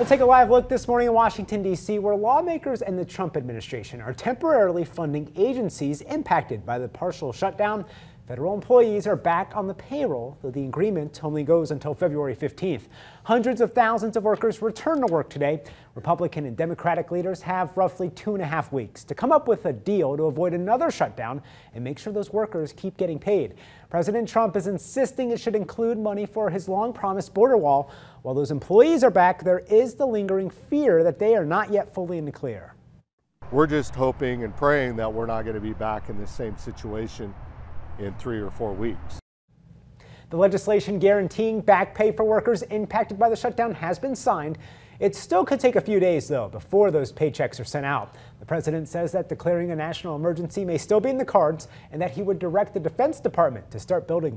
We'll take a live look this morning in Washington, D.C., where lawmakers and the Trump administration are temporarily funding agencies impacted by the partial shutdown. Federal employees are back on the payroll, though the agreement only goes until February 15th. Hundreds of thousands of workers return to work today. Republican and Democratic leaders have roughly two and a half weeks to come up with a deal to avoid another shutdown and make sure those workers keep getting paid. President Trump is insisting it should include money for his long promised border wall. While those employees are back, there is the lingering fear that they are not yet fully in the clear. We're just hoping and praying that we're not going to be back in the same situation in three or four weeks. The legislation guaranteeing back pay for workers impacted by the shutdown has been signed. It still could take a few days, though, before those paychecks are sent out. The president says that declaring a national emergency may still be in the cards and that he would direct the Defense Department to start building